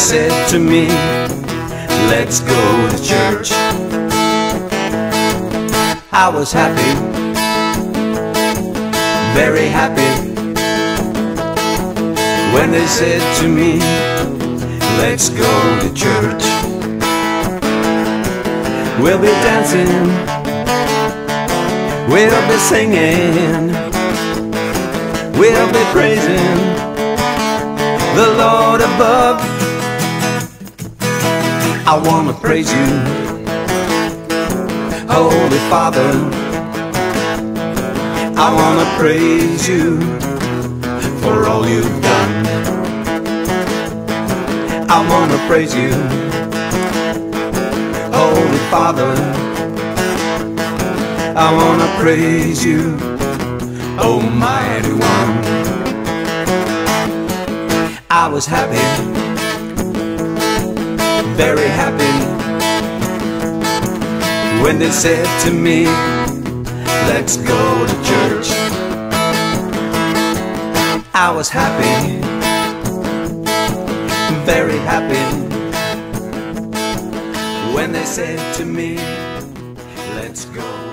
said to me, let's go to church. I was happy, very happy, when they said to me, let's go to church. We'll be dancing, we'll be singing, we'll be praising the Lord above. I wanna praise you, Holy Father. I wanna praise you for all you've done. I wanna praise you, Holy Father. I wanna praise you, Almighty One. I was happy, very happy, when they said to me, let's go to church. I was happy, very happy, when they said to me, let's go